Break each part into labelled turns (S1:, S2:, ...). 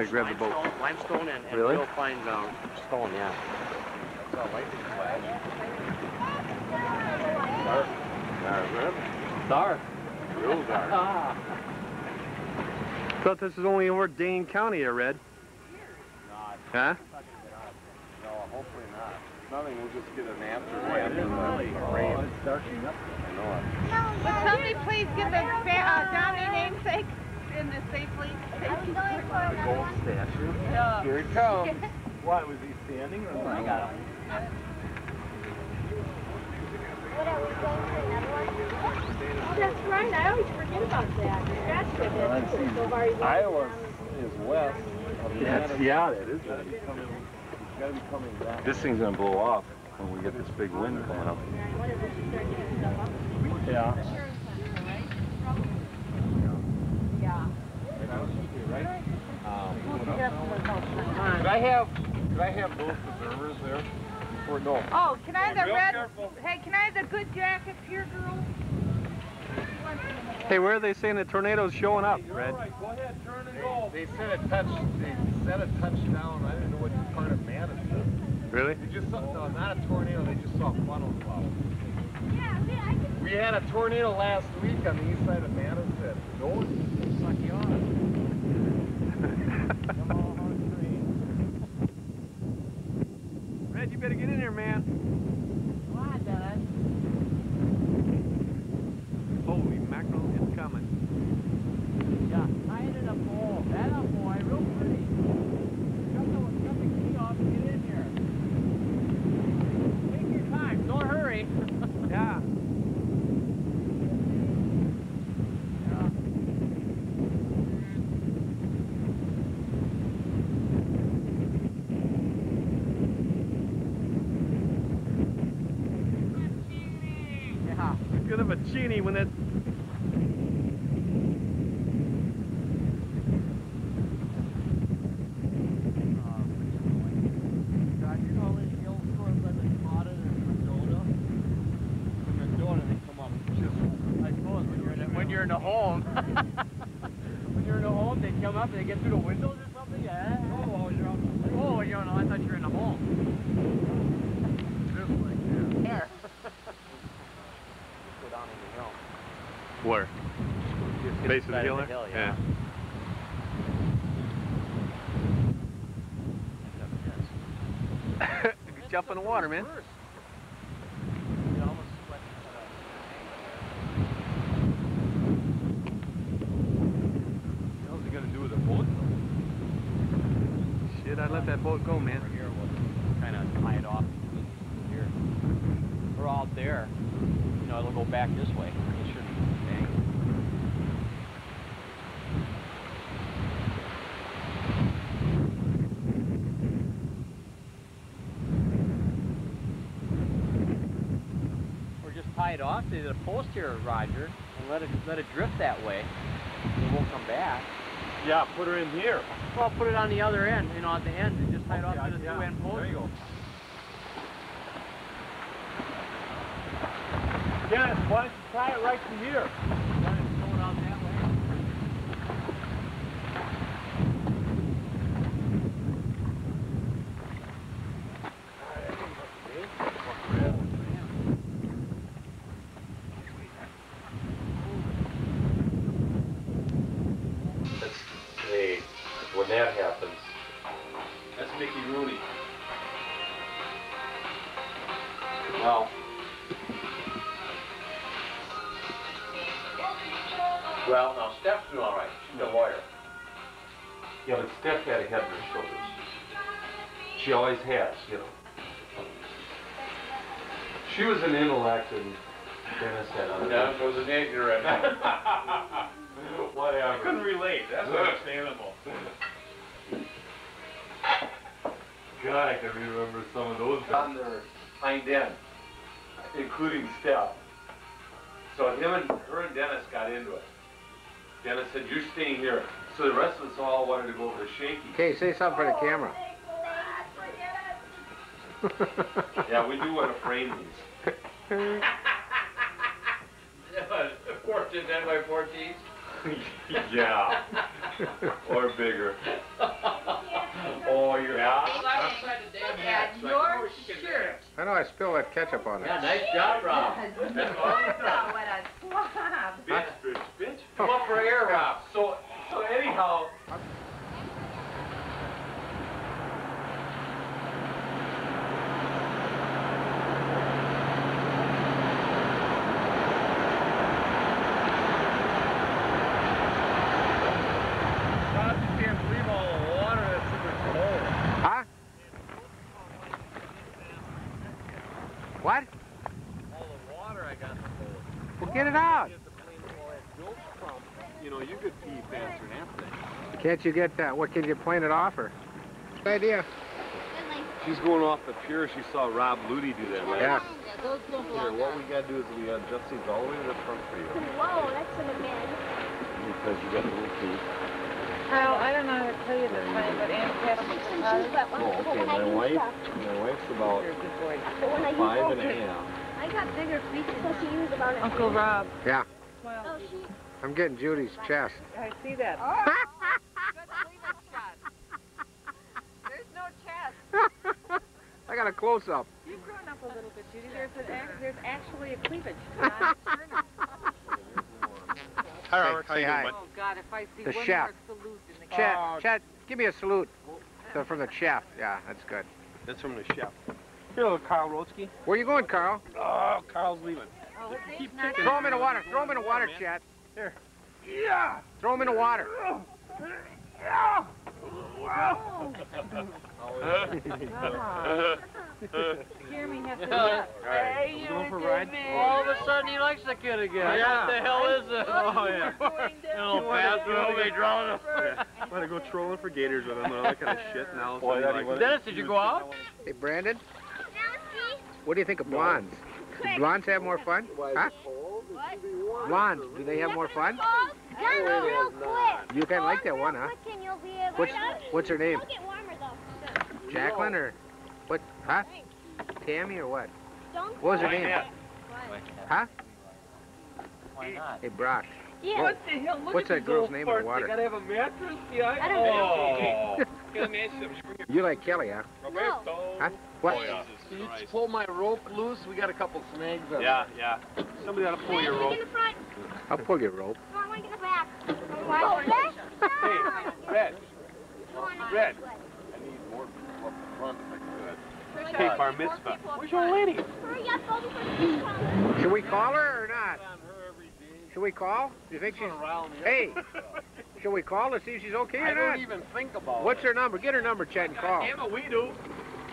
S1: I grab the boat.
S2: Limestone, limestone and, and
S1: Really?
S2: real fine uh, stone, yeah.
S3: Dark.
S2: Real dark.
S3: Ah.
S1: Thought this was only over Dane County, I read.
S2: Not,
S1: Huh?
S2: no, hopefully not. Nothing, we'll just get an aftermath and uh, rain.
S3: it's darkening up.
S2: I know it.
S4: Would somebody please get the fa- uh, Downey namesake in this safely? Thank you.
S2: Gold statue.
S4: Yeah.
S2: Here it comes.
S3: Why, was he standing or
S2: I got him.
S4: Oh, that's right. I always forget about that. The scratch
S3: Well,
S4: it.
S3: let's.
S4: So
S3: Iowa is west of
S1: Yes, yeah, that is
S3: It's gotta be coming, gotta be coming back.
S1: This thing's gonna blow off when we get this big wind coming up.
S4: What is it? You start getting stuff up?
S3: Yeah.
S4: Yeah.
S2: Could I have, could I have both observers there? Or no?
S4: Oh, can I have the
S2: Real
S4: red?
S2: careful.
S4: Hey, can I have the good jackets here, girls?
S1: Hey, where are they saying the tornado's showing up, Red?
S3: go ahead, turn and go.
S2: They said it touched, they said it touched down, I didn't know what part of Madison.
S1: Really?
S2: They just saw, no, not a tornado, they just saw funnel clouds. We We had a tornado last week on the east side of Madison. Those suck you
S1: You better get in here, man.
S4: Come on, Dennis.
S1: Holy mackerel, it's coming.
S3: Yeah, tie it in a pole. That up, boy, real pretty. Cut the, cut the key off and get in here. Take your time, don't hurry.
S1: Yeah.
S3: Yeah.
S1: Good of a genie when that.
S3: God, you know these hills towards like Mendota and Mendota? From Mendota, they come up just, I suppose, when you're in, the- when you're in the home. when you're in the home, they come up and they get through the windows or something? Yeah. Oh, you're out. Oh, you know, I thought you were in the home. Just like that. There.
S2: Go down in the hill.
S1: Where?
S2: Just
S1: Base of the
S2: side
S1: hill there?
S2: hill, yeah.
S1: yeah. Jump in the water, man.
S2: You almost sweat it.
S3: How's he gonna do with a boat?
S1: Shit, I'd let that boat go, man.
S3: Over here, we'll kind of tie it off here. We're out there. You know, it'll go back this way. It shouldn't hang. Or just tie it off to the post here, Roger, and let it let it drift that way. It won't come back.
S2: Yeah, put her in here.
S3: Well, put it on the other end, you know, at the end, and just tie it off to the
S2: yeah.
S3: two end post.
S2: There you go.
S3: Dennis, why don't you tie it right from here?
S2: Always has, you know. She was an intellect and Dennis had other. Dennis was an ignorant. Whatever. I couldn't relate. That's understandable. God, I can remember some of those. On their hind end, including Steph. So him and her and Dennis got into it. Dennis said, "You're staying here." So the rest of us all wanted to go over to Shaky.
S1: Okay, say something for the camera
S2: yeah, we do want to frame these.
S3: of course, it's that by 14?
S2: yeah. or bigger. oh, you're yeah. Your shirt.
S5: I know I spilled that ketchup on it.
S6: Yeah, nice job, Rob.
S4: what a swab.
S6: Bitch, bitch, bitch. Come up oh. for air, Rob. So, so anyhow.
S5: What?
S1: All the water I got in the hole.
S5: Well, get it out.
S1: Get the clean all that bilge pump. You know, you could pee faster than Anthony.
S5: Can't you get that? What can you plane it off or? Good idea.
S2: She's going off the pier. She saw Rob Ludy do that last
S5: Yeah.
S2: Here, what we gotta do is we gotta adjust these all the way to the front for you.
S7: Whoa, that's an man.
S2: Because you got the little feet.
S4: Kyle, I don't know how to tell you this, honey, but Aunt Pat
S7: Some shoes, but one
S2: Oh, okay, my wife, my wife's about
S4: You're a good boy.
S7: But when I
S2: five
S7: use
S2: and a half.
S7: I got bigger feet, so she used about a
S4: Uncle Rob.
S5: Yeah.
S7: Oh, she.
S5: I'm getting Judy's chest.
S4: I see that. Oh, good cleavage shot. There's no chest.
S5: I got a close up.
S4: You've grown up a little bit, Judy. There's, an, there's actually a cleavage. Not a sternum.
S5: Hi, Robert. Say hi.
S4: Oh, God, if I see
S5: The
S4: one
S5: chef.
S4: more salute in the
S5: Chet,
S1: Oh.
S5: Chet, give me a salute. So from the chef. Yeah, that's good.
S2: That's from the chef.
S1: Here, little Carl Rotsky.
S5: Where you going, Carl?
S1: Oh, Carl's leaving.
S4: Oh, his name's
S5: Throw him in the water. Throw him in the water, Chet. Here. Yeah. Throw him in the water.
S4: Jeremy has to
S1: Hey, you going for a ride?
S3: All of a sudden he likes the kid again.
S1: Oh, yeah.
S3: What the hell is this?
S1: Oh, yeah.
S3: Little bastard over here drawing a...
S2: Want to go trolling for gators with him and all that kind of shit. Now,
S1: Boy, that he was-
S3: Dennis, did you go out?
S5: Hey, Brandon, what do you think of blondes? Do blondes have more fun? Huh? Blondes, do they have more fun?
S7: Done real quick.
S5: You kind of like that one, huh?
S7: Quick and you'll be able
S5: What's, what's her name?
S7: It'll get warmer though.
S5: Jacqueline or what? Huh? Tammy or what?
S7: Don't.
S5: What was her name? Huh?
S3: Why not?
S5: Hey, Brock.
S7: Yeah.
S1: What the hell? Look
S5: What's
S1: at
S5: that girl's name in the water?
S1: They gotta have a mattress behind.
S7: I don't
S1: oh.
S5: You like Kelly, huh?
S7: No.
S5: Huh? What?
S1: Can you just pull my rope loose? We got a couple snags on
S2: Yeah, yeah. Somebody ought to pull your rope.
S7: Get in the front.
S5: I'll pull your rope.
S7: No, I want to get in the back. Oh, this?
S1: Hey, Red.
S7: No, I want
S1: Red.
S7: this way.
S2: I need more people up front if I could.
S7: Hey,
S2: bar mitzvah.
S1: Where's your lady?
S7: Hurry up, go before she comes.
S5: Should we call her or not? Should we call? Do you think she's... Hey, should we call to see if she's okay
S1: I
S5: or
S1: don't even think about
S5: What's her number? Get her number, Chet, and call.
S1: Damn it, we do.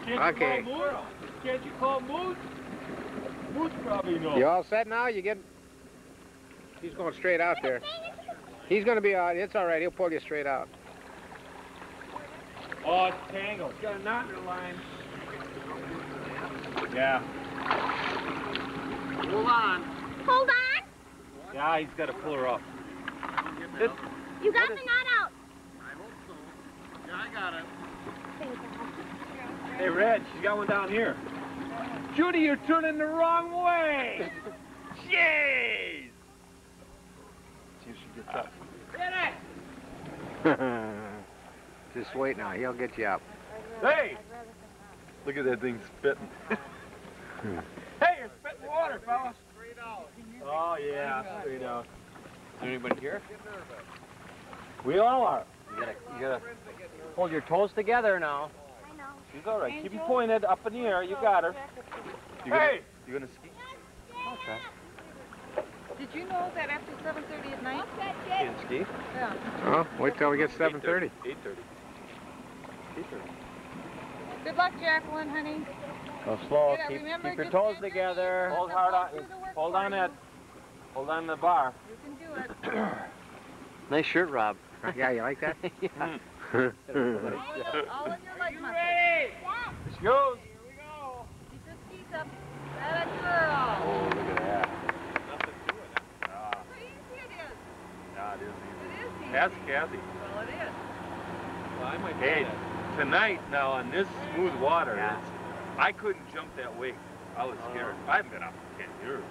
S1: Can't
S5: Okay.
S1: you call Moose? Can't you call Moose? Moose probably knows.
S5: You all set now? You get... He's going straight out there. He's going to be all right. It's all right. He'll pull you straight out.
S1: Oh, it's tangled. It's got a knot in the line. Yeah. Hold on.
S7: Hold on.
S2: Yeah, he's got to pull her up.
S7: You got the knot out. I hope so.
S1: Yeah, I got it. Hey, Red, she's got one down here. Judy, you're turning the wrong way. Jeez.
S2: See if she gets up.
S5: Just wait now. He'll get you up.
S1: Hey,
S2: Look at that thing spitting.
S1: hey, you're spitting water, fellas. Oh, yeah, straight out.
S3: Is there anybody here?
S1: We all are.
S3: You gotta, you gotta hold your toes together now.
S7: I know.
S1: She's all right. Keep them pointed up in the air. You got her.
S2: You gonna,
S1: Hey!
S2: You gonna ski?
S3: Okay.
S4: Did you know that after 7.30 at night?
S2: Can ski?
S4: Yeah.
S5: Oh, wait till we get 7.30.
S2: 8.30. 8.30.
S4: Good luck, Jacqueline, honey.
S3: Go slow.
S4: Yeah,
S3: keep, keep your toes together.
S1: Hold hard on.
S4: Do
S1: Hold on
S4: you.
S1: That. Hold on the bar.
S4: You can do it.
S3: Nice shirt, Rob.
S5: Yeah, you like that?
S3: yeah. Hmm.
S4: All, in- all in your leg muscles.
S1: This goes.
S4: Keep your skis up. That a girl.
S2: Oh, look at that.
S4: Pretty easy it is.
S2: Yeah, it is
S4: It
S2: easy.
S4: is easy.
S2: Ask Kathy.
S4: Well, it is.
S1: Well, I might
S2: Hey, tonight now on this smooth water,
S3: Yeah.
S2: I couldn't jump that wake. I was uh-huh. scared. I haven't been up for 10 years.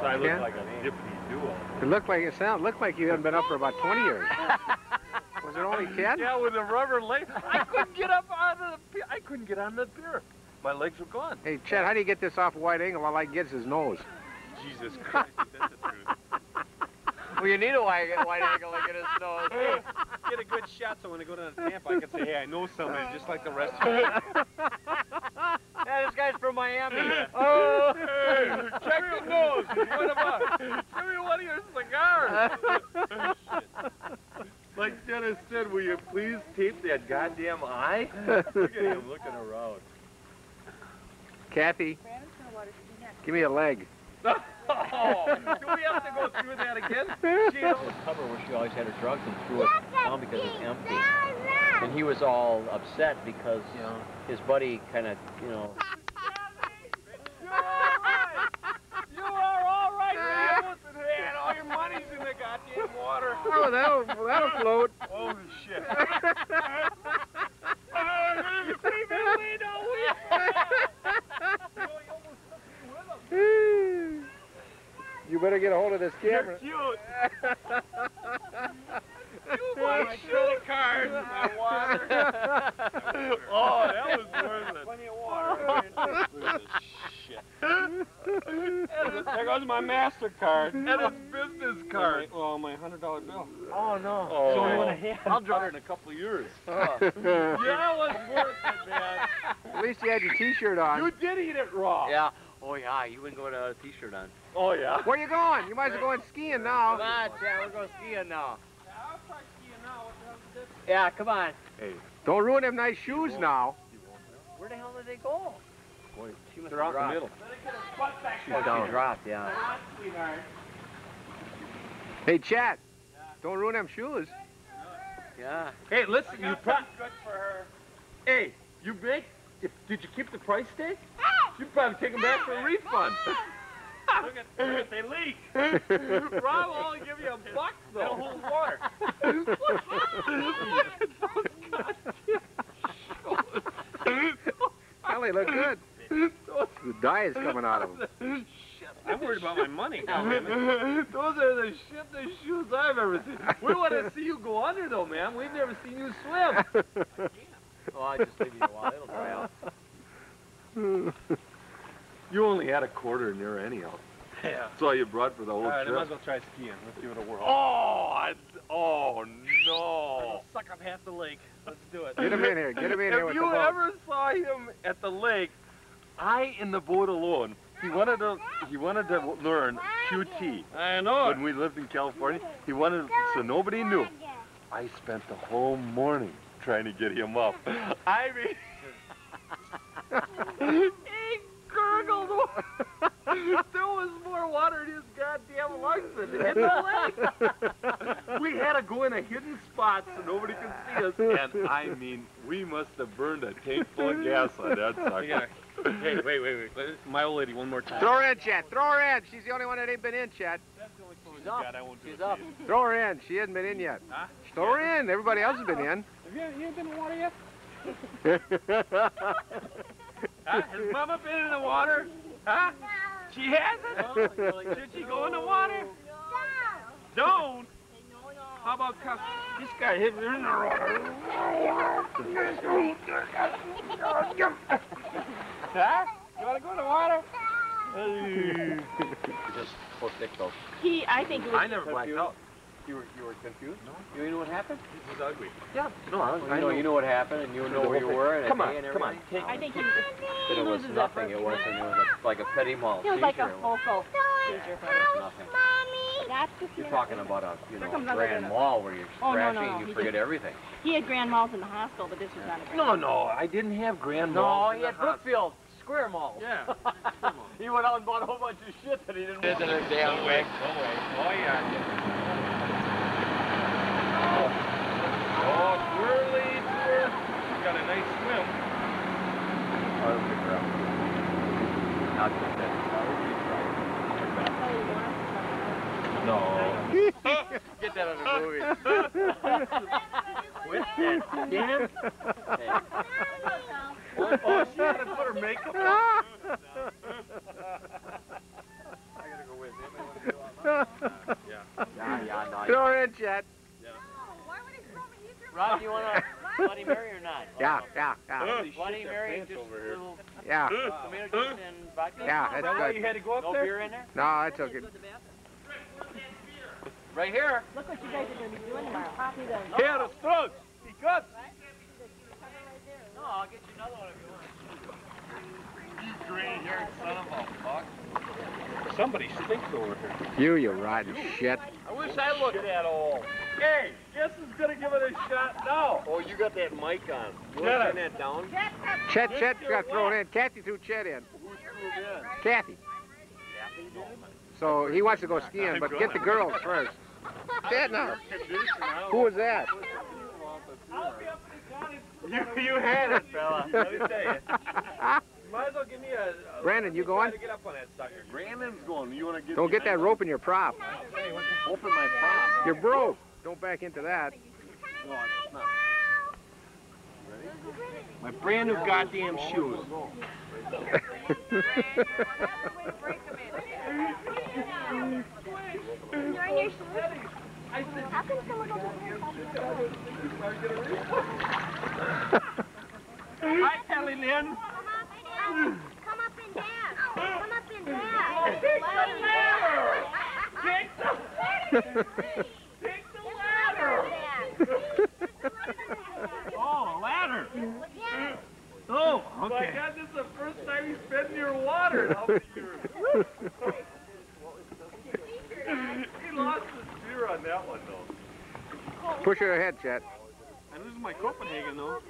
S2: So I look
S5: Yeah?
S2: like a dippity duo.
S5: It looked like it sounded looked like you hadn't been up for about 20 years. Was it only 10?
S2: Yeah, with a rubber leg. I couldn't get up out of the pier. I couldn't get on the pier.
S1: My legs were gone.
S5: Hey, Chet, how do you get this off a wide angle? All I can get is his nose.
S2: Jesus Christ, that's the truth.
S3: Well, you need a wide, wide angle to get his nose.
S2: Get a good shot so when I go to the camp, I can say, hey, I know somebody just like the rest of you.
S3: yeah, this guy's from Miami.
S1: Oh, hey, check your nose. What about? Give me one of your cigars. like Dennis said, will you please tape that goddamn eye? Look at him looking around.
S5: Kathy, give me a leg.
S1: Oh, do we have to go through that again? She
S3: It was cover where she always had her drugs and threw it down because it was empty. And he was all upset because you know, his buddy kind of, you know,
S1: You are all right, man. And all your money's in the goddamn water.
S5: Oh, that'll, that'll float.
S1: Holy shit.
S5: You better get a hold of this
S1: You're
S5: camera.
S1: cute. You my credit card, my water. oh, that was worth it. Plenty of water. Look at this shit. there goes my MasterCard. And a business card. Well, my $100 bill.
S3: oh no.
S1: Oh.
S3: So hand?
S1: I'll drop it in a couple of years.
S3: Oh.
S1: Yeah, that was worth it, man.
S5: At least you had your T-shirt on.
S1: You did eat it raw.
S3: Yeah. Oh yeah, you wouldn't go without a t-shirt on.
S1: Oh, yeah.
S5: Where you going? You might as well go in skiing
S3: Come
S5: now.
S3: on, Chad, we're going skiing now. Yeah, come on. Hey.
S5: Don't ruin them nice shoes now.
S3: Where the hell did they go?
S1: Boy,
S3: She must
S1: They're
S3: have
S1: out in the
S3: dropped.
S1: middle.
S3: Oh, down dropped, yeah.
S5: Hey, Chat, don't ruin them shoes.
S3: Yeah.
S1: Hey, listen, you probably good for her. Hey, you make? If, did you keep the price tag? You probably take them back for a refund. Look at they leak. Rob will only give you a buck though. It'll hold water. Look at those goddamn
S5: Hell, they look good. The dye is coming out of them.
S2: I'm worried about my money.
S1: Those are the shittest shoes I've ever seen. We want to see you go under though, man. We've never seen you swim.
S3: Oh, I just leave you a while. It'll dry out.
S1: You only had a quarter in there anyhow.
S2: Yeah.
S1: That's all you brought for the whole
S2: All right, I
S1: trip.
S2: might as well try skiing. Let's give it a whirl.
S1: Oh, I, oh no.
S2: I'll suck up half the lake. Let's do it.
S5: Get him in here. Get him in here
S1: If you
S5: the
S1: ever saw him at the lake, I in the boat alone. He wanted to. He wanted to learn QT
S2: I know.
S1: when we lived in California. He wanted so nobody knew. I spent the whole morning trying to get him up. I mean, he gurgled. there was more water in his goddamn lungs than in the lake. we had to go in a hidden spot so nobody could see us. And I mean, we must have burned a tank full of gas on that
S2: We
S1: sucker.
S2: gotta- Hey, wait, wait, wait. My old lady, one more time.
S5: Throw her in, Chad. Throw her in. She's the only one that ain't been in, Chat.
S2: That's the only clothes
S3: She's up.
S2: got. I won't do
S3: She's up.
S5: Throw her in. She hasn't been in yet.
S2: Huh?
S5: Throw her in. Everybody else has been in.
S2: Have you, you been in the water yet? Huh? Has Mama been in the water? Huh? She hasn't? Oh, Should she go in the water? No. Don't. How about cuff? This guy hit me in the water. huh? You want to go in the water?
S3: Just post thick though.
S6: He, I think it was
S1: I never blacked out.
S3: You were, you were confused? No. You knew what happened?
S2: This is ugly.
S1: Yeah, no, I,
S3: Well, you know, you know what happened, and you know where you were, and
S1: Come on,
S3: and
S1: come on.
S3: everything.
S6: I think he,
S3: But
S6: he
S3: it was nothing. It wasn't. It was a, like a petit mal.
S6: It was like a
S3: seizure.
S6: focal seizure.
S3: Nothing.
S6: That's the
S3: You're talking about a you know
S6: comes another
S3: grand
S6: one.
S3: mal where you're
S6: Oh, no, no, no,
S3: and you
S6: he
S3: forget
S6: didn't.
S3: everything.
S6: He had grand malls in the hospital, but this was not a grand
S1: No, no, I didn't have grand
S3: No,
S1: malls in
S3: he
S1: the
S3: had
S1: hospital.
S3: Brookfield Square Mall.
S2: Yeah.
S3: he went out and bought a whole bunch of shit that he didn't want.
S2: Don't wait. Don't. Oh, uh, yeah. Oh, twirly, twirl. You got a nice swim.
S3: Oh, it'll be rough. Not just that.
S1: No.
S3: Get that on the movie.
S1: Quit that, Dan.
S3: Hey,
S1: Oh, she had to put her makeup on.
S3: I gotta go with him. Yeah, yeah, no.
S5: Throw her in, Chat.
S3: Rob, you wanna? Bloody Mary or not?
S5: Yeah, yeah, yeah,
S1: Holy
S3: Bloody
S1: shit,
S3: Mary, just
S1: over here.
S3: little
S5: yeah.
S3: tomato juice and vodka.
S5: Yeah,
S1: Is
S5: that's
S1: that
S5: good.
S1: you had to go up
S3: No
S1: there?
S3: beer in there?
S5: No, I took it.
S3: Right here.
S4: Look what you guys are going to be doing tomorrow. Copy them.
S1: Here, the strokes. Because
S3: No, I'll get you another one if you want.
S1: somebody stinks over here.
S5: You, you rotten shit.
S1: I wish I looked that old. Hey, guess who's gonna give it a shot now?
S3: Oh, you got that mic on. You
S1: Shut
S3: want
S1: up.
S3: to turn that down?
S5: Chet, Chet got thrown in. Kathy threw Chet in. Kathy. So he wants to go skiing, but get the girls first. Chet, now. Who was that?
S1: You, you had it, fella. Let me tell you. Might as well give me a. a
S5: Brandon, you
S1: try
S5: going?
S1: to get up on that sucker. Brandon's going. You wanna get?
S5: Don't get that rope in your prop.
S1: Open my prop.
S5: You're broke. Don't back into that.
S1: No, it's not. My brand new goddamn shoes.
S6: You're in your shoes? How come someone over here
S1: Hi, Kelly Lynn.
S6: Come up and dance. Come up and dance.
S1: Take the, take the Oh, ladder. Oh, ladder. Oh, okay. My God, this is the first time he's been near water in how many years? he lost his fear on that one, though.
S5: Push her ahead, Chet.
S1: And this is my Copenhagen, though.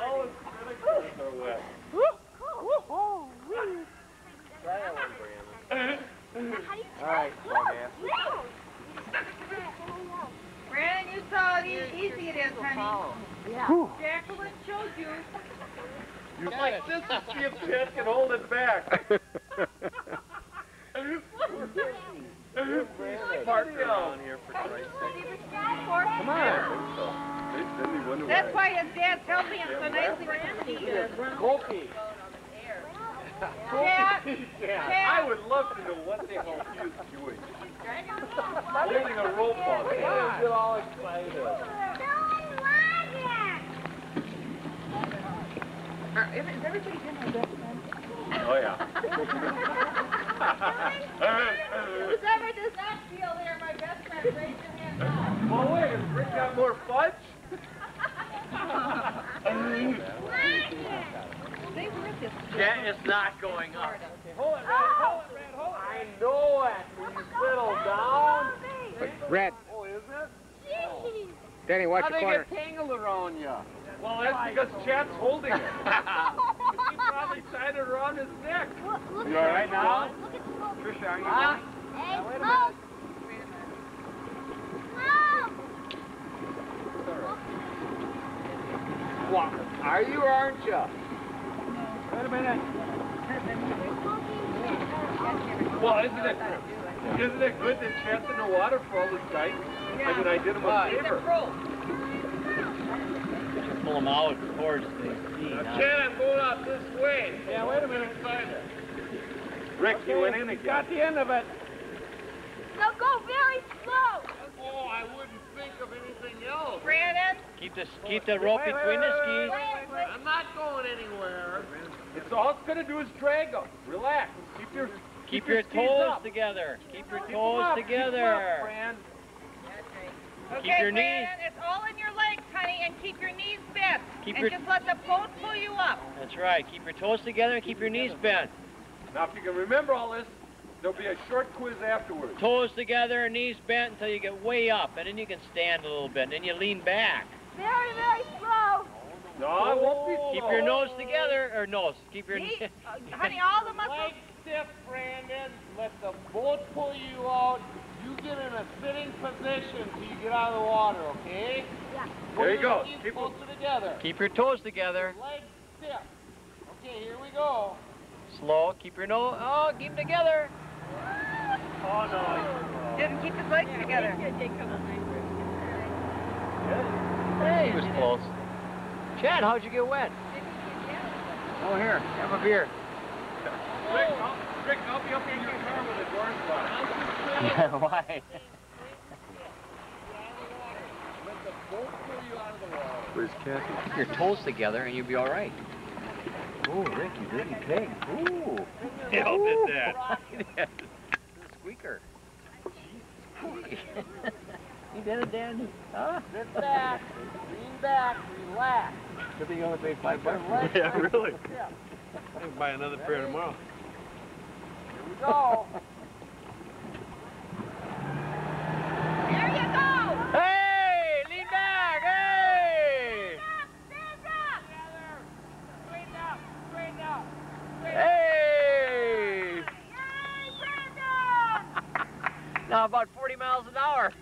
S1: All his credit are wet.
S3: All right,
S4: Brandon, you saw how easy it is, honey. Yeah. Jacqueline showed you.
S1: You like this to see if Chad can hold it back. Park down
S3: here for Christ's sake.
S1: Come on.
S4: That's why his dad's helping him so nicely with the ski.
S1: Kofi.
S4: Chad,
S1: I would love to know what the hell he is doing. Holding a rope on it. Get all excited.
S4: is everybody in my best friend?
S1: Oh yeah.
S4: Who's ever does not feel they're my best friend, raise your hand now.
S1: well, wait, has Rick got more fudge?
S4: They were at this.
S3: That is not going up.
S1: Hold it, Red. Hold it, Red. Hold it. I know it. When you settle down.
S5: Red,
S1: Oh, is it?
S5: Danny, watch
S1: How
S5: your
S1: they get tangled around you? Well, that's because Chad's holding it. he probably tied it around his neck.
S6: You
S1: all right now?
S6: Look at the smoke.
S5: Trisha, are you
S1: Huh?
S6: Hey,
S1: wait a
S6: smoke. Smoke.
S1: Well, are you or aren't you? Wait a minute. Well, isn't it, isn't it good that Chad's in the water for all this time? I mean, I did him a favor.
S3: Pull them out towards the sea.
S1: Now,
S3: not-
S1: Chad, I'm going out this way. Yeah, wait a minute. Rick, you went in again. Got the end of it.
S6: Now go very slow.
S1: Oh, I wouldn't think of anything else.
S4: Brandon,
S3: Keep the keep the rope between the skis.
S1: I'm not going anywhere. It's all it's gonna do is drag them. Relax. Keep your
S3: Keep
S1: your
S3: your toes
S1: up.
S3: together. Keep your toes
S1: up, keep 'em
S3: together.
S1: up, Fran.
S4: okay,
S3: your knees-
S4: Brandon, it's all in your legs, honey, and keep your knees bent.
S3: Keep
S4: and
S3: your-
S4: just let the boat pull you up.
S3: That's right. Keep your toes together and keep your knees bent.
S1: Now, if you can remember all this, there'll be a short quiz afterwards.
S3: Toes together, knees bent until you get way up, and then you can stand a little bit. And then you lean back.
S6: Very, very slow.
S1: No, it won't be slow.
S3: Keep your nose together, or nose. Keep your.
S4: Knee- uh, honey, all the muscles.
S1: Leg stiff, Brandon. Let the boat pull you out. You get in a sitting position till you get out of the water, okay?
S6: Yeah.
S1: There you go.
S4: Keep
S1: Keep
S4: closer
S1: together.
S3: Keep your toes together.
S1: Legs stiff. Okay, here we go.
S3: Slow. Keep your nose. Oh, keep them together.
S1: Oh, no.
S4: Didn't keep his legs together.
S3: Hey, he was close. Chad, how'd you get wet? Oh, here. Have a beer.
S1: Rick, I'll, Rick, I'll be up in your car with doors locked.
S3: Why?
S1: Let the
S2: both pull you out of the water.
S1: Where's Kathy?
S3: Put your toes together and you'll be all right. Oh, Rick, you did it big. Ooh.
S1: Hell did that.
S3: the squeaker. he did it, Dandy. Huh?
S2: Sit back, lean back, relax.
S3: Good thing you only paid five bucks.
S1: Yeah, really.
S2: Yeah.
S1: I can buy another pair tomorrow.
S2: Go.
S4: There you go.
S3: Hey, lean back, hey!
S4: Stand up.
S2: Straighten up, straighten up.
S3: Hey!
S4: Brandon.
S3: Now about 40 miles an hour.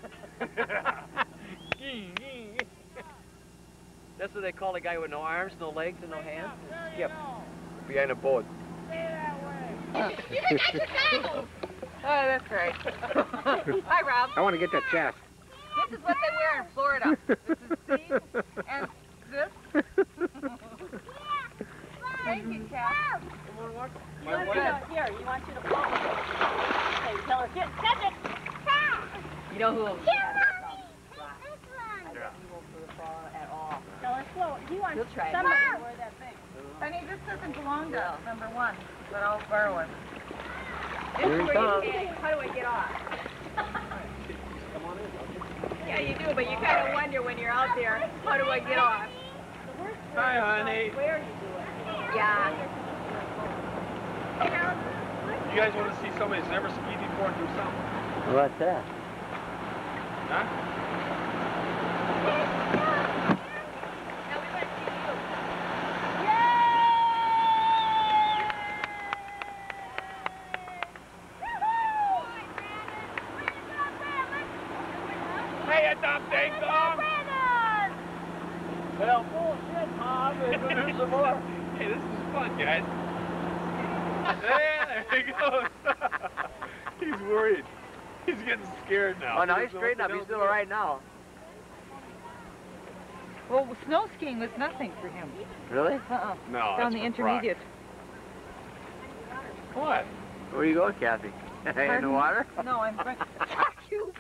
S3: That's what they call a guy with no arms, no legs, and no hands. Skip. Behind a boat.
S4: You think I should go? Oh, that's great. Hi, Rob.
S5: I want to get that chest.
S4: This is what they wear in Florida. This is Steve and this. Thank you, Kat.
S2: My wife.
S6: Here, you want you to blow. Okay, tell her, get, catch it.
S4: You know who? Here. One. One for the fall at all.
S6: Tell her slow. He wants
S4: You'll try it.
S6: somebody to wear that thing.
S4: Honey, this doesn't belong to number one, but I'll borrow it. This
S5: Here
S4: is
S5: he
S4: where
S5: comes.
S4: you can't, how do I get off? Yeah, you do, but you kind of wonder when you're out there, how do I get off?
S1: Hi, honey.
S6: Where you do it.
S4: Yeah.
S1: You guys want to see somebody who's never skied before do something?
S3: What's that?
S1: Huh?
S4: Now we want to see you.
S1: Hey, Tom Ding Dong!
S2: Well, bullshit, Mom. We're gonna do some more.
S1: Hey, this is fun, guys. yeah, there he goes. he's worried. He's getting scared now.
S3: Oh, no,
S1: He
S3: he's
S1: doesn't know
S3: straightened
S1: what
S3: up.
S1: the
S3: He's
S1: hell
S3: still
S1: to
S3: all
S1: do.
S3: right now.
S4: Well, snow skiing was nothing for him.
S3: Really?
S4: Uh-uh.
S1: No,
S4: Down the intermediate.
S1: Brock. What?
S3: Where you going, Kathy? In the
S4: Pardon?
S3: water?
S4: No, I'm. you.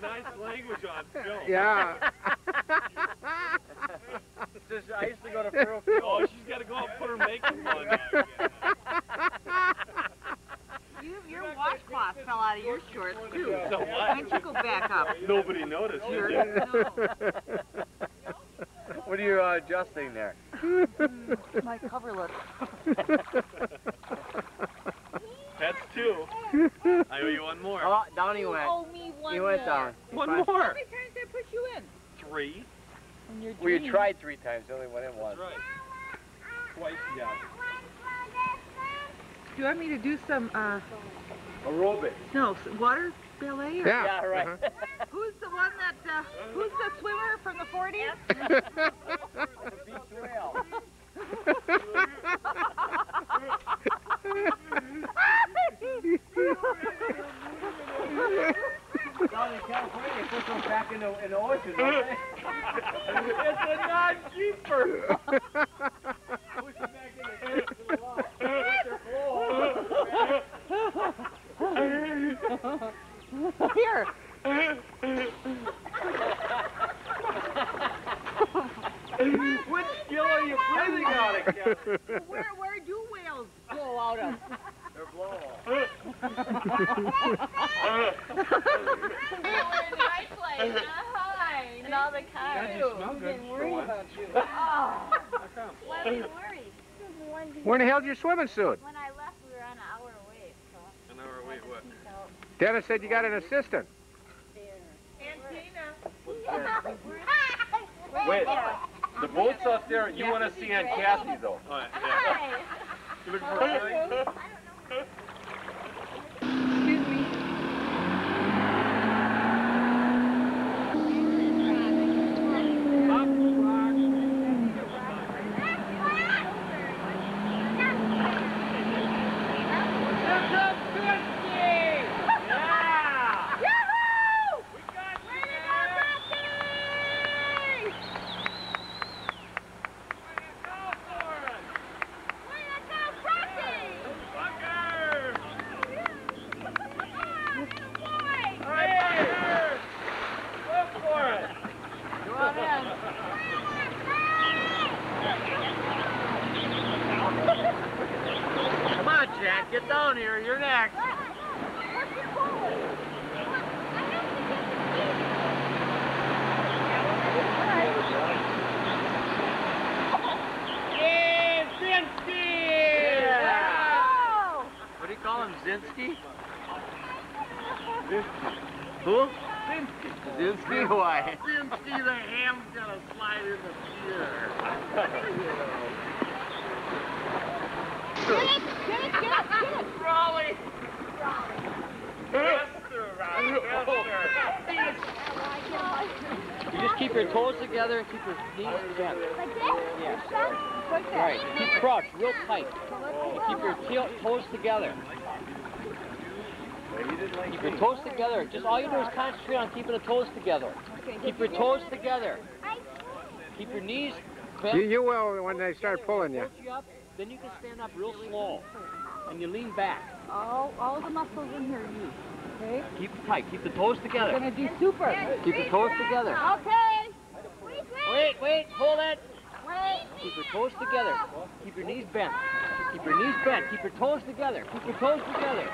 S1: nice language on film.
S5: Yeah.
S3: Just, I used to go to Fairfield.
S1: Oh, she's got to go out and put her makeup on now.
S4: You, your washcloth fell out of your shorts too.
S1: So
S4: Why don't you go back up?
S1: Nobody noticed, did
S4: Sure.
S1: you?
S4: No.
S3: what are you uh, adjusting there?
S4: My coverlet.
S1: That's two. I owe you one more.
S3: Oh, down he went.
S4: owe me one
S3: He went
S4: more.
S3: down.
S1: One
S3: Fine.
S1: more.
S4: How many times did I push you in?
S1: Three.
S4: In your
S3: Well, you tried three times. You only went in once.
S1: That's right. Twice you got it.
S4: Do you want me to do some, uh,
S1: Aerobics.
S4: no, s- water ballet? Or?
S5: Yeah.
S3: Yeah, right.
S5: uh-huh.
S4: Who's the one that, uh, who's the swimmer from the 40s?
S3: Beach. Down in California, they put them back in the, in the ocean, don't
S1: it's a non-keeper.
S3: Push them back in the, to the wall. Let their flow.
S4: Here.
S1: Which skill are you breathing out of, Kevin?
S4: Where, where do whales blow out of?
S3: Their blow.
S4: We're in my place. Hi. And all the
S1: God, you smell good. For once.
S4: Oh.
S6: Why you worried?
S5: Where in the hell's your swimming suit?
S6: When I left, we were on an hour away, so.
S1: An hour, wait, what?
S5: Dennis said you got an assistant.
S7: Wait, the boat's up there. You want to see Aunt Kathy, though.
S1: Yeah.
S6: Hi.
S1: You looking for a
S3: knees bent.
S6: Like this?
S3: Yes.
S6: Like that?
S3: Right. Keep crouched real tight. And keep your heel, toes together. Keep your toes together. Just all you do is concentrate on keeping the toes together. Keep your toes together. Keep your knees bent.
S5: You, you will when they start pulling you.
S3: Lift you up, then you can stand up real slow. And you lean back.
S4: All, all the muscles in here use. Okay?
S3: Keep it tight. Keep the toes together.
S4: Gonna do super.
S3: Keep the toes together.
S6: Okay. Wait,
S3: Wait, wait, hold it.
S6: wait.
S3: Keep your toes together. Keep your knees bent. Keep your knees bent. Keep your toes together. Keep your toes together.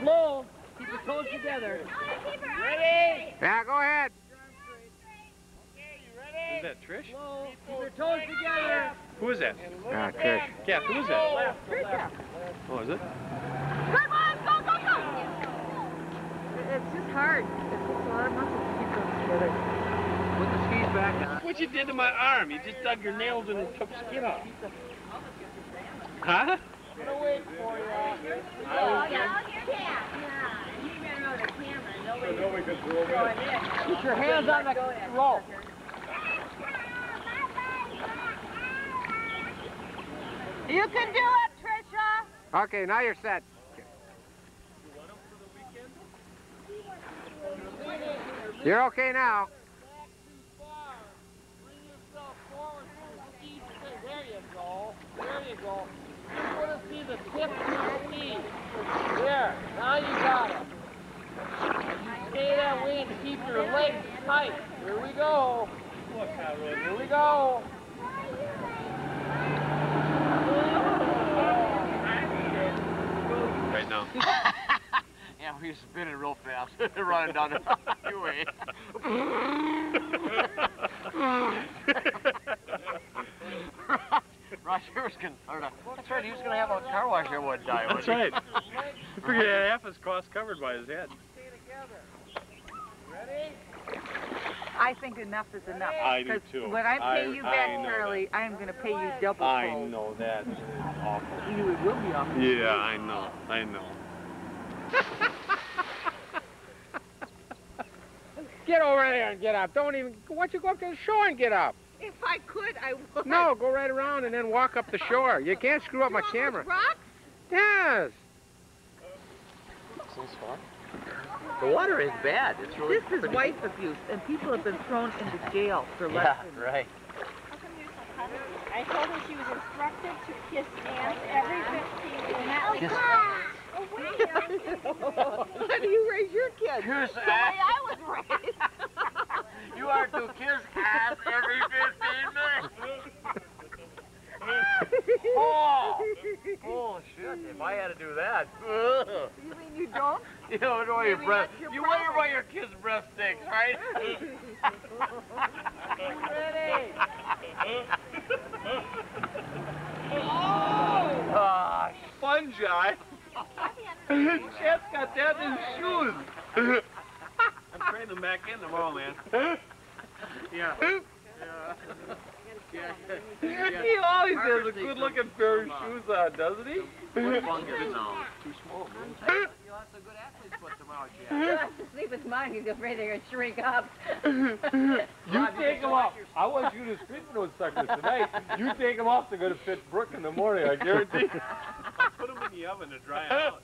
S3: Slow. Keep your toes together.
S6: Ready?
S5: Yeah, go ahead.
S1: Is that Trish?
S3: Slow. Keep your toes together.
S1: Who is that?
S5: Ah, Trish.
S1: Kath, who is that? Oh, is it?
S6: Go, go, go, go, go.
S4: It's just hard. It's just a lot of muscles to keep them together.
S3: Put the skis back on.
S1: What you did to my arm? You just dug your nails in and took skin off. Huh?
S6: Oh, yeah.
S3: Keep your hands on the rope.
S4: You can do it, Trisha.
S5: Okay, now you're set. You're okay now.
S3: There you go. There you go. Just want to see the tip of your ski. There. Now you got it. You stay that way and keep your legs tight. Here we go. Here we go.
S1: Right now.
S3: Yeah, we were spinning real fast, running down the highway. Roger or the, that's right, he was gonna have a car wash there one time.
S1: That's
S3: wasn't he?
S1: right. I figured he had half his cost covered by his head.
S4: I think enough is enough.
S1: I do
S4: 'Cause
S1: too.
S4: When I pay
S1: I-
S4: you
S1: I
S4: back,
S1: know
S4: Shirley, I am gonna pay you double
S1: I
S4: fold.
S1: know that. It's awful.
S4: You will be off.
S1: Yeah, I know. I know.
S5: Get over there and get up. Don't even. Why don't you go up to the shore and get up?
S4: If I could, I would.
S5: No, go right around and then walk up the shore. You can't screw up my camera.
S4: Rocks?
S5: Yes.
S3: The water is bad. It's really
S4: This is
S3: pretty-
S4: wife abuse, and people have been thrown into jail for
S3: Yeah,
S4: less than
S3: right.
S6: I told her she was instructed to kiss Aunt every 15 minutes. Oh, wait.
S4: How do you raise your kids?
S3: Kiss
S6: The way I was raised.
S3: You are to kiss ass every 15 minutes. Oh! Oh, shit. If I had to do that.
S4: You mean you don't?
S3: You don't know your breath.
S4: your
S3: You wonder why your kid's breath stinks, right?
S4: Ready?
S3: Ah,
S1: Fungi. Chef's got that in his shoes. I'm them back in tomorrow, man. Yeah. Yeah. He always has a good looking pair of shoes on, doesn't he?
S3: fungus now. Too small, man. You'll have some good athletes put them out, yeah.
S6: to sleep with mine. He's afraid they're going to shrink up.
S1: You take them off. I want you to sleep with those suckers tonight. You take them off, they're going to fit Brooke in the morning, I guarantee. I'll put them in the oven to dry out.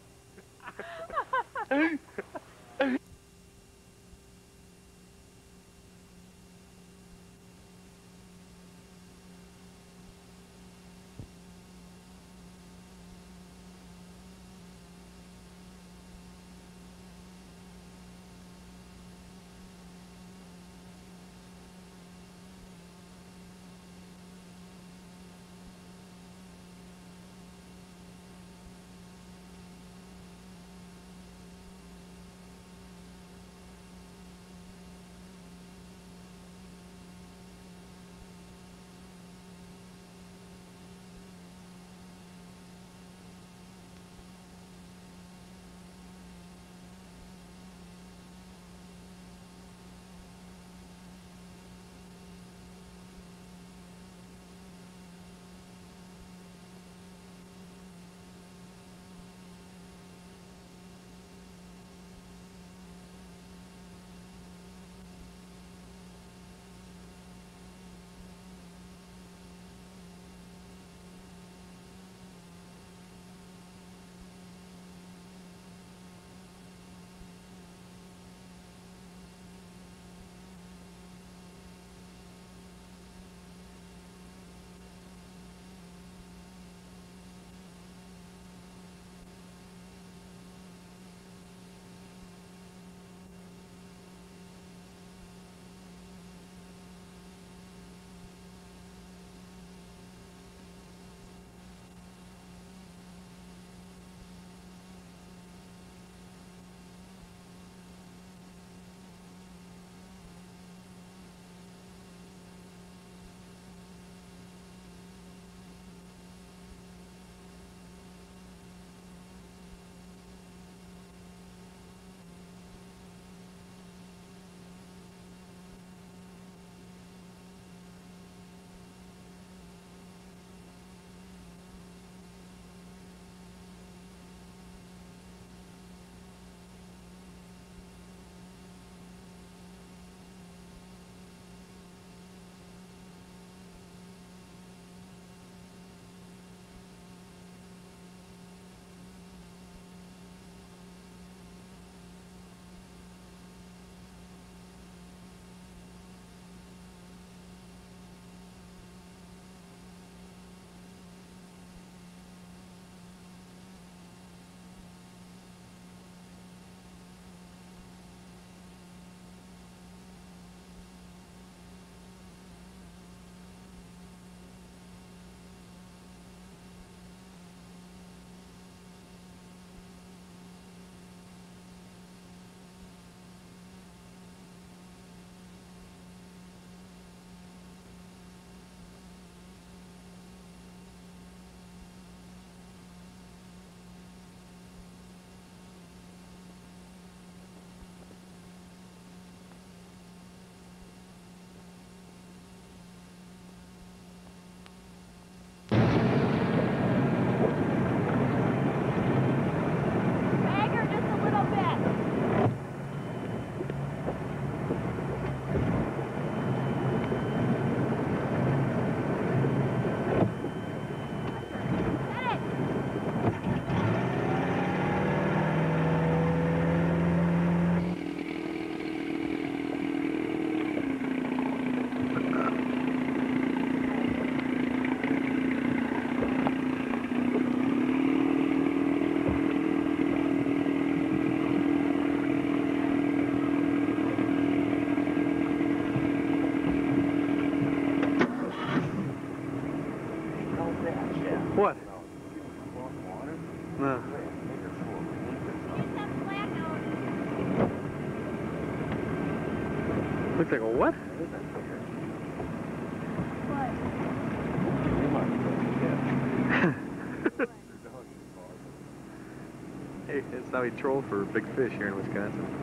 S1: How we troll for big fish here in Wisconsin.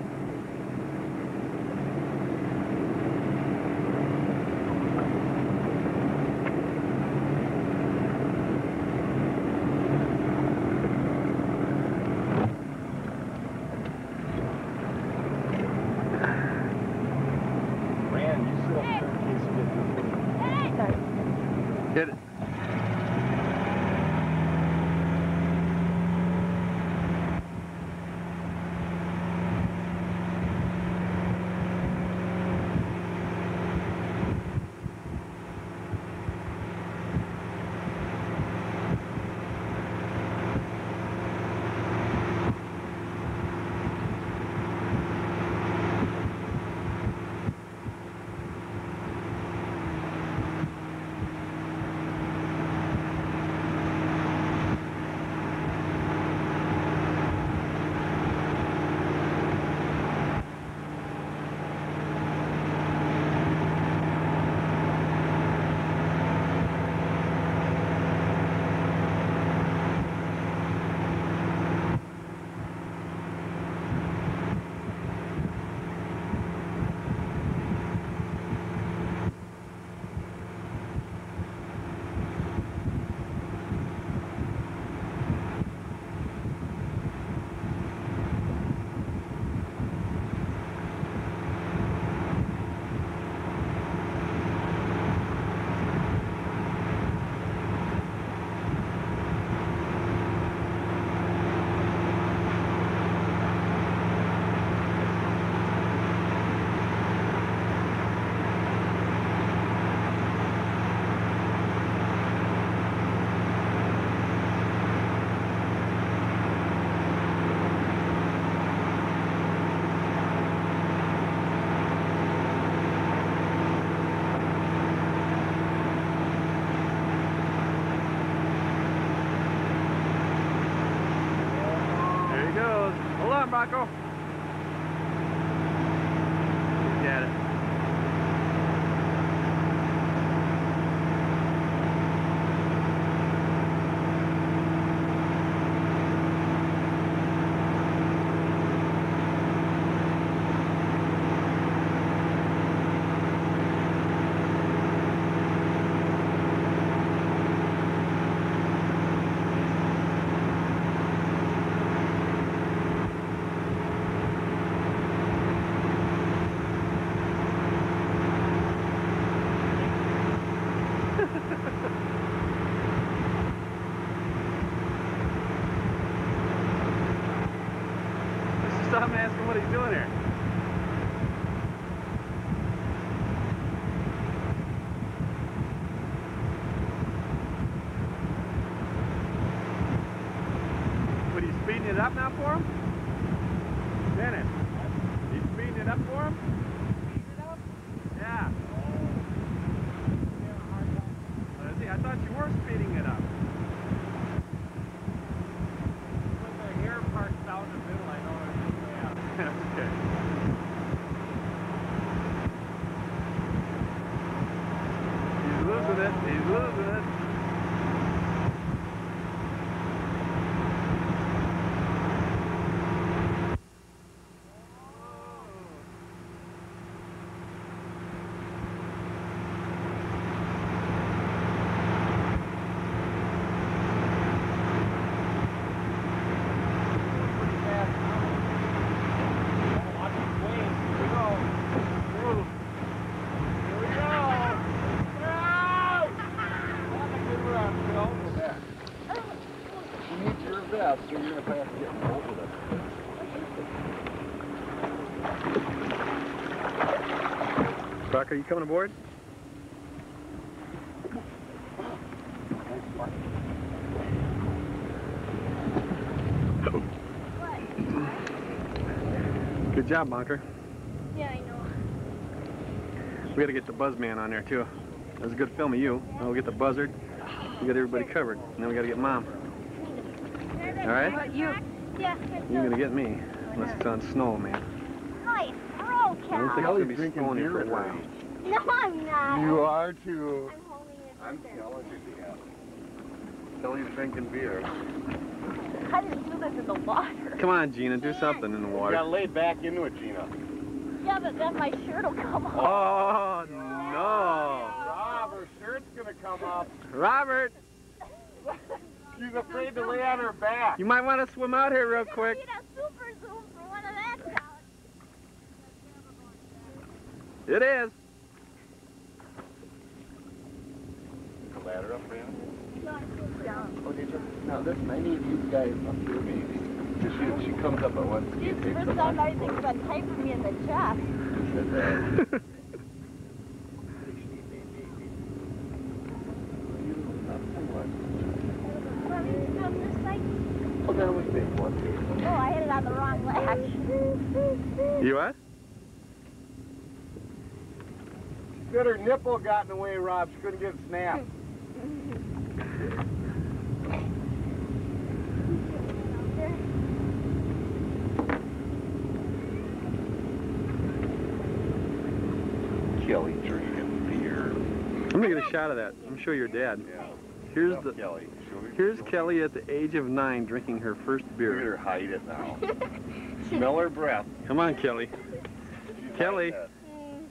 S1: Are you coming aboard? Good job, Bonker.
S7: Yeah, I know.
S1: We gotta get the Buzzman on there too. That was a good film of you. Now we'll get the Buzzard. We got everybody covered. And then we gotta get Mom. All right?
S7: You. Yeah.
S1: You're gonna get me. Unless it's on snow, man.
S7: Hi, broke.
S1: I don't think it's gonna be
S2: drinking
S1: snowing here for a
S2: beer
S1: while.
S2: Tonight.
S6: No, I'm not.
S2: You are too.
S6: I'm holding it
S2: I'm
S6: for
S2: telling you. Kelly's drinking beer.
S6: I didn't do this in the water.
S1: Come on, Gina, do something in the
S2: You
S1: water.
S2: gotta lay back into it, Gina.
S6: Yeah, but then my shirt will come off.
S1: Oh, oh, no.
S2: Rob, her shirt's gonna come off.
S1: Robert,
S2: She's afraid to lay on her back.
S1: you might want to swim out here real quick.
S6: Need a super zoom for one of that sound.
S1: It is.
S2: The ladder up, man. Oh, did you? Now, listen, I need you guys up here, maybe. 'Cause She, she comes up at once.
S6: It's the first time anything's been typing me in the chest. Want me to do it this side?
S2: Oh, that was big one.
S6: Oh, I hit it on the wrong latch.
S1: You what?
S2: Said her nipple got in the way, Rob. She couldn't get it snapped. Kelly drinking beer.
S1: I'm gonna get a shot of that. I'm sure your dad.
S2: Yeah.
S1: Here's the
S2: Kelly.
S1: Here's Kelly at the age of nine drinking her first
S2: Look at
S1: beer.
S2: her hide it now. Smell her breath.
S1: Come on, Kelly. Kelly.
S2: Mm.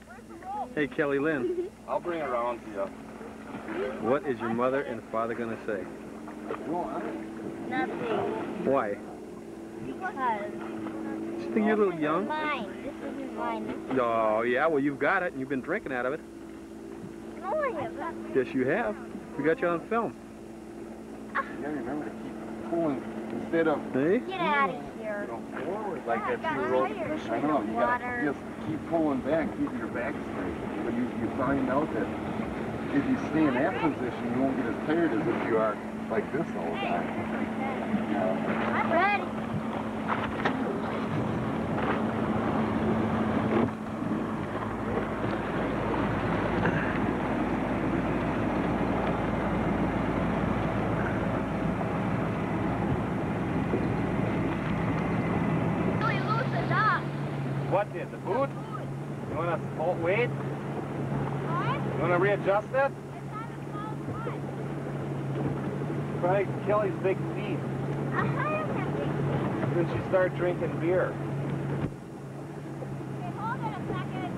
S1: Hey, Kelly Lynn.
S2: I'll bring her around to you.
S1: What is your mother and father gonna say?
S6: Nothing.
S1: Why?
S6: Because.
S1: You think you're a little young?
S6: Mine. This isn't mine.
S1: Oh, yeah. Well, you've got it, and you've been drinking out of it.
S6: No, I haven't.
S1: Yes, you have. We got you on film. Ah.
S2: You gotta remember to keep pulling instead of
S1: See?
S6: Get out of here.
S2: you know, forward like
S6: I
S2: that.
S6: got
S2: You roll. I know. You
S6: Water.
S2: gotta just keep pulling back, keep your back straight. But you, you find out that if you stay in that position, you won't get as tired as if you are like this all the time.
S6: I'm ready. Really loosened up.
S2: What did the boot? You wanna hold, wait?
S6: What?
S2: Wanna it?
S6: Small
S2: Kelly's big feet. Then she started drinking beer.
S6: Hold it a second.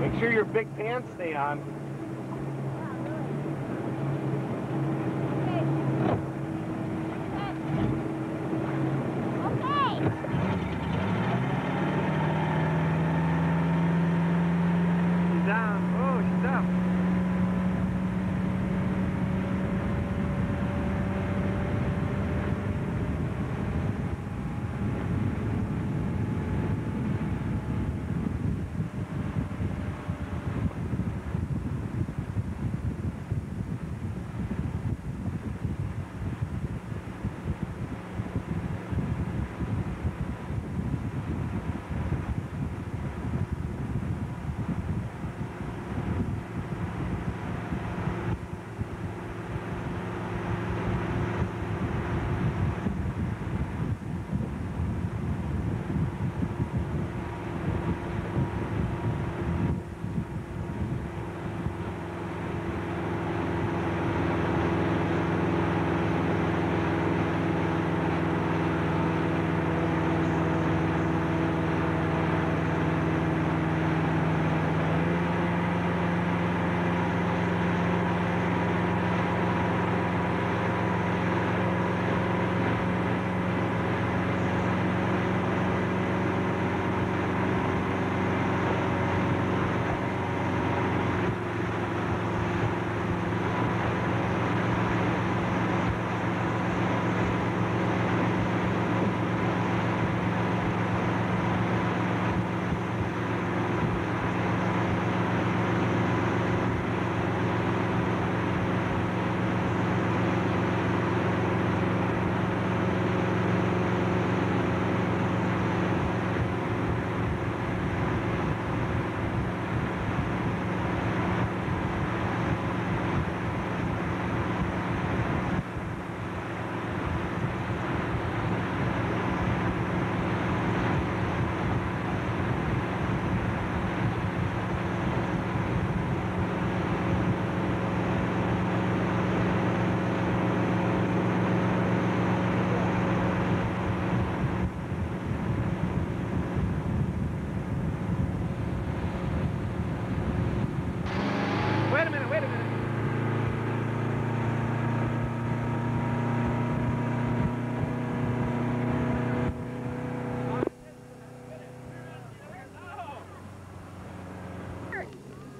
S2: Make sure your big pants stay on.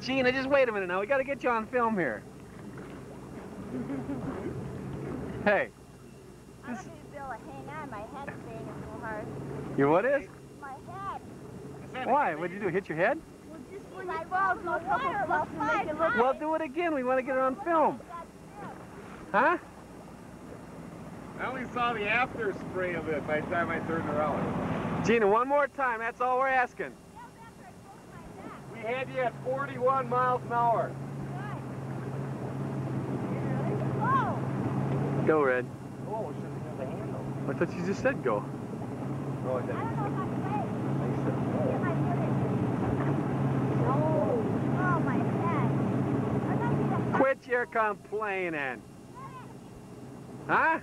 S1: Gina, just wait a minute now. We got to get you on film here. Hey,
S6: I don't need to be able to hang on. My head's banging so hard.
S1: you what is?
S6: My head.
S1: Why? What'd you do? Hit your head?
S6: Well, just when you fall, go a couple fluffs and make it
S1: Well, do it again. We want to get it on film. Huh?
S2: I only saw the after spray of it by the time I turned around.
S1: Gina, one more time. That's all we're asking.
S2: We had you at 41 miles an hour.
S1: Go, Red.
S2: Oh, we should have handle.
S1: I thought you just said go.
S2: No, I didn't.
S6: Oh, my head. I'm not gonna
S1: Quit your complaining. Huh?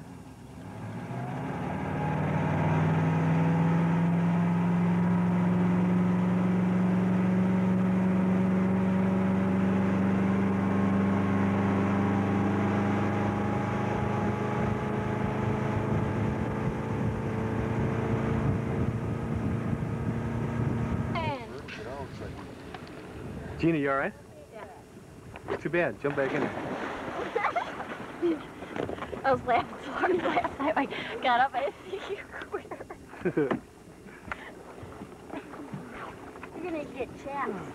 S1: Gina, you all right? Yeah. Too bad. Jump back in there.
S6: I was laughing so hard last night. I got up. I didn't see you queer. You're gonna get chaps.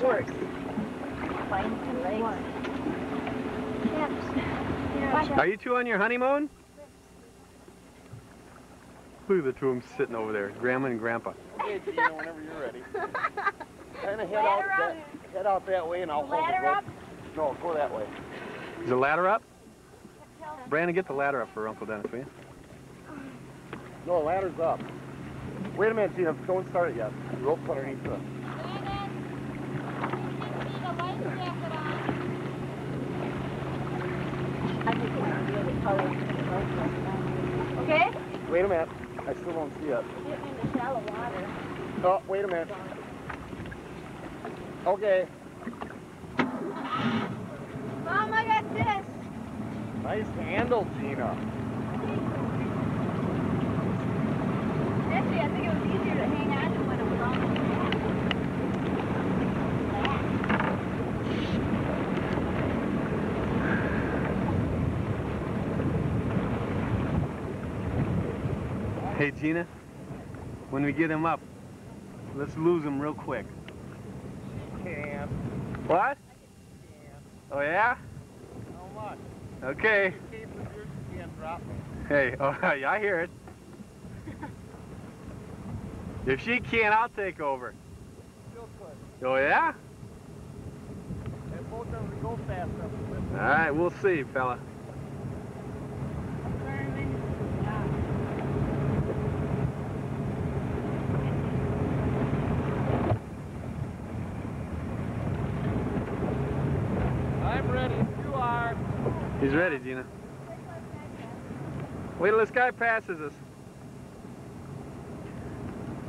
S6: Short. Find some legs. Chaps.
S1: Are you two on your honeymoon? Look at the two of them sitting over there, Grandma and Grandpa.
S2: Hey, Gina, whenever you're ready. Kind of head out
S6: up.
S2: that, head out that way and I'll hold
S6: Ladder
S2: the rope.
S6: up.
S2: No, go that way.
S1: Is the ladder up? Brandon, get the ladder up for Uncle Dennis, will you?
S2: No, the ladder's up. Wait a minute, Gina. Don't start it yet. The rope's underneath the...
S6: I think it's. Okay?
S2: Wait a minute. I still don't see it.
S6: Get me in the shallow water.
S2: Oh, wait a minute. Okay.
S6: Mom, I got this.
S2: Nice handle, Gina.
S6: Actually, I think it was easier to hang on to when it was on
S1: Hey, Gina, when we get him up, let's lose him real quick.
S2: Can.
S1: What? Oh, yeah?
S2: How much?
S1: Okay.
S2: Keep the beard can drop me.
S1: Hey, oh, yeah, I hear it. If she can't, I'll take over.
S2: Still could.
S1: Oh, yeah?
S2: That boat doesn't go fast enough.
S1: All right, we'll see, fella. He's ready, Gina. Wait till this guy passes us.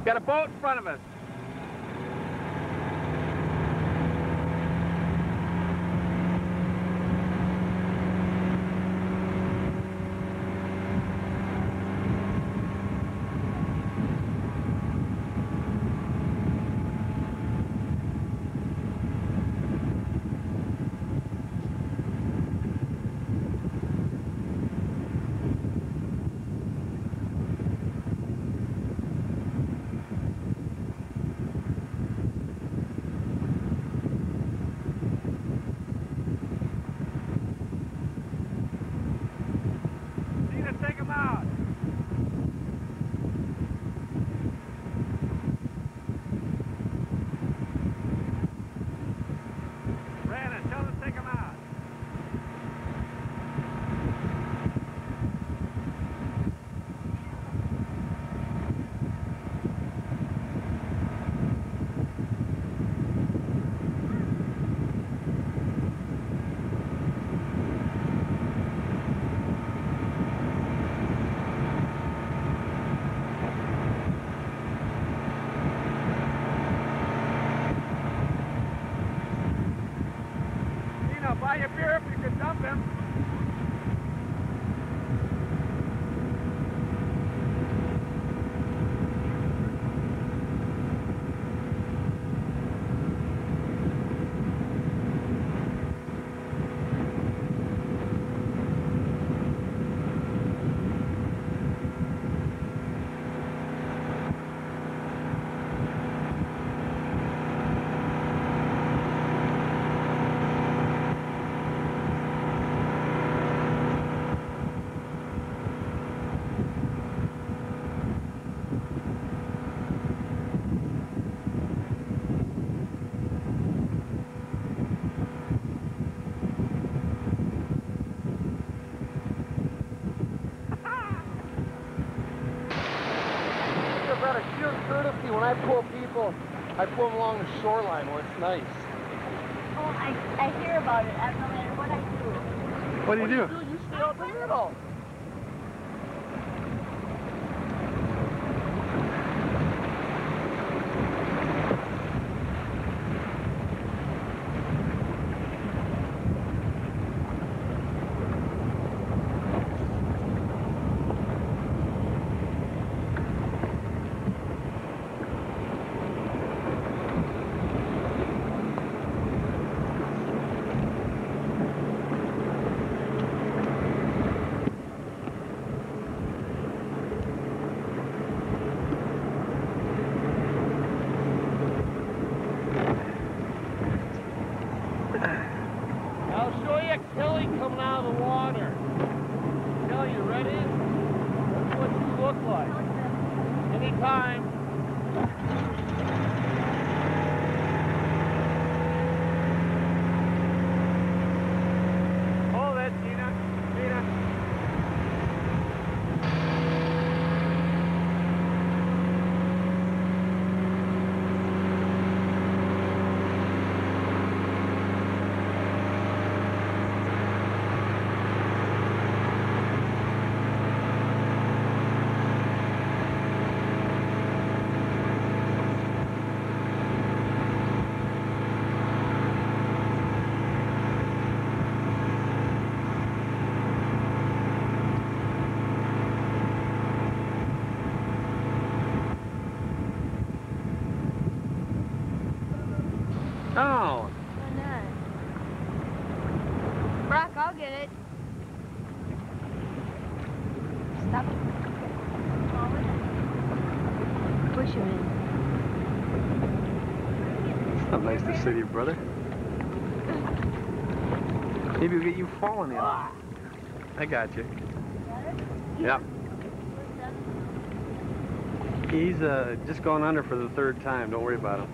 S1: Got a boat in front of us.
S2: I pull them along the shoreline where it's nice.
S6: Oh, I, I hear about it. I no matter what I do.
S1: What do you do? Say to your brother. Maybe we'll get you falling in. I got you. Yeah. He's uh, just going under for the third time. Don't worry about him.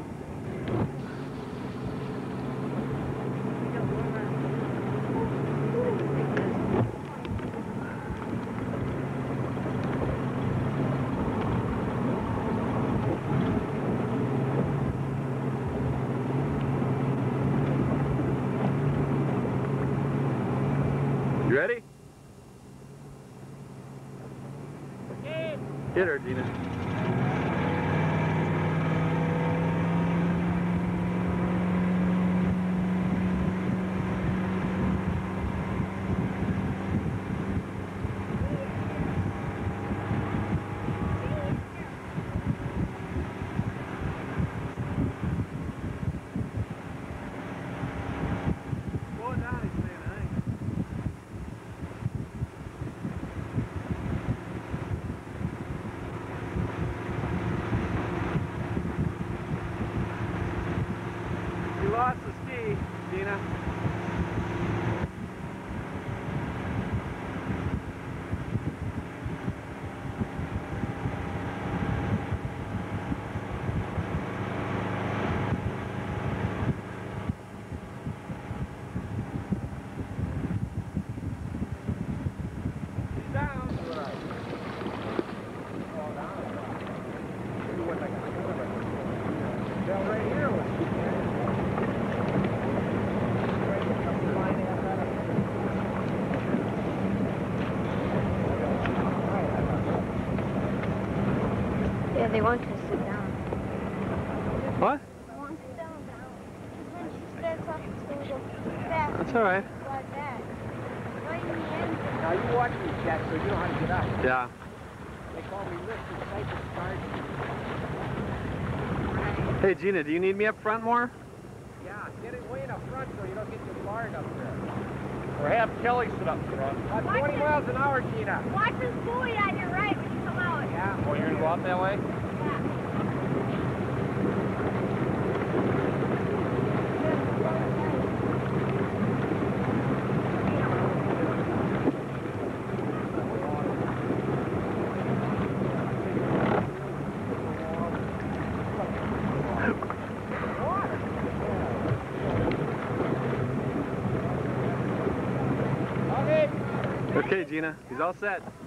S1: Gina, do you need me up front more?
S3: Yeah, get it way in the front so you don't get your lard up there.
S2: Or have Kelly sit up front.
S3: About
S6: Watch
S3: 20
S6: it.
S3: miles an hour, Gina.
S6: Watch this buoy on your right when you come out.
S3: Yeah.
S2: Oh, you're gonna go out that way?
S6: Yeah.
S3: Okay.
S1: Okay, Gina, he's all set.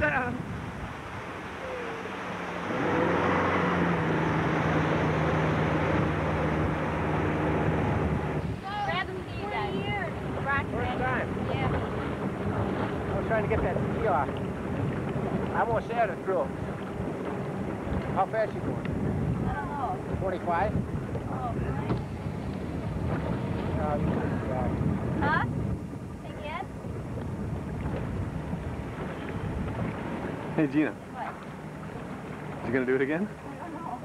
S6: down.
S1: Hey, Gina.
S6: What?
S1: You gonna do it again?
S6: I don't know.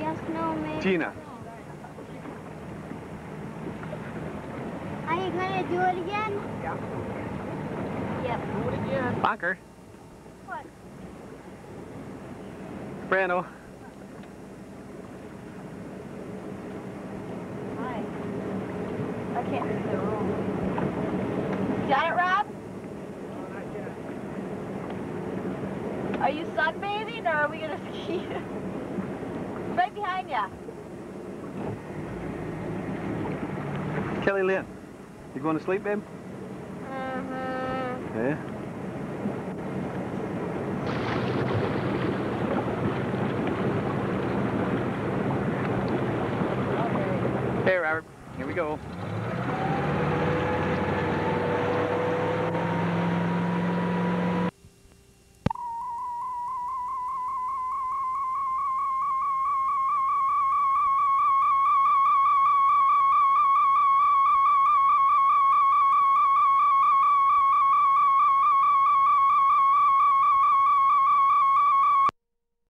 S6: Yes, no, maybe.
S1: Gina.
S6: Are you gonna do it again?
S3: Yeah.
S6: Yep.
S3: Do it again.
S1: Bonker.
S6: What?
S1: Brando.
S6: Hi. I can't read the room. Got it, Rob? Are you sunbathing or are we gonna ski? right behind you.
S1: Kelly Lynn. Going to sleep, babe?